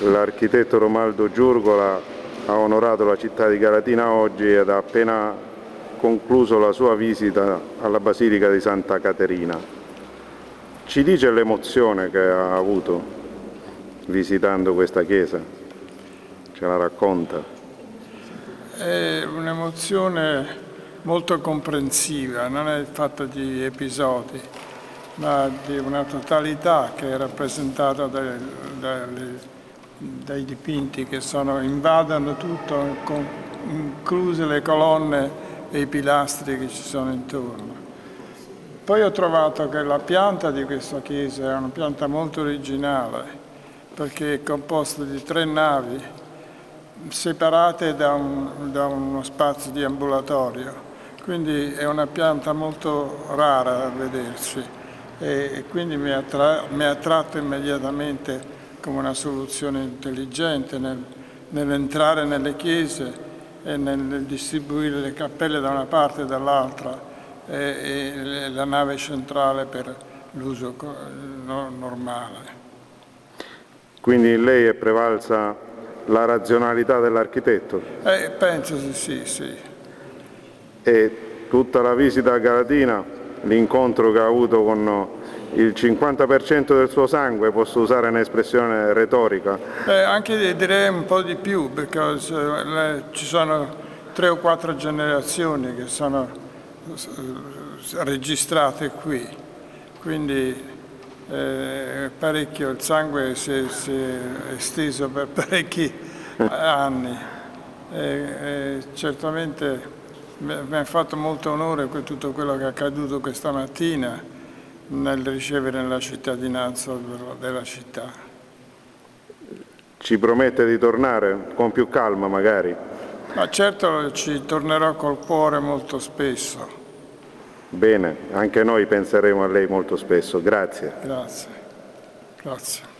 L'architetto Romaldo Giurgola ha onorato la città di Galatina oggi ed ha appena concluso la sua visita alla Basilica di Santa Caterina. Ci dice l'emozione che ha avuto visitando questa chiesa? Ce la racconta? È un'emozione molto comprensiva, non è fatta di episodi, ma di una totalità che è rappresentata dai, dai dipinti che sono, invadono tutto, incluse le colonne e i pilastri che ci sono intorno. Poi ho trovato che la pianta di questa chiesa è una pianta molto originale, perché è composta di tre navi separate da, un, da uno spazio di ambulatorio quindi è una pianta molto rara a vederci e quindi mi ha, attratto immediatamente come una soluzione intelligente nel, nell'entrare nelle chiese e nel distribuire le cappelle da una parte e dall'altra e, e la nave centrale per l'uso normale. Quindi in lei è prevalsa la razionalità dell'architetto? Eh, penso sì, sì, sì e tutta la visita a Galatina, l'incontro che ha avuto con il 50% del suo sangue, posso usare un'espressione retorica? Eh, anche direi un po' di più, perché eh, ci sono tre o quattro generazioni che sono registrate qui, quindi eh, parecchio, il sangue si è, si è esteso per parecchi anni. E, certamente mi ha fatto molto onore tutto quello che è accaduto questa mattina nel ricevere la cittadinanza della città. Ci promette di tornare con più calma magari? Ma certo ci tornerò col cuore molto spesso. Bene, anche noi penseremo a lei molto spesso. Grazie. Grazie. Grazie.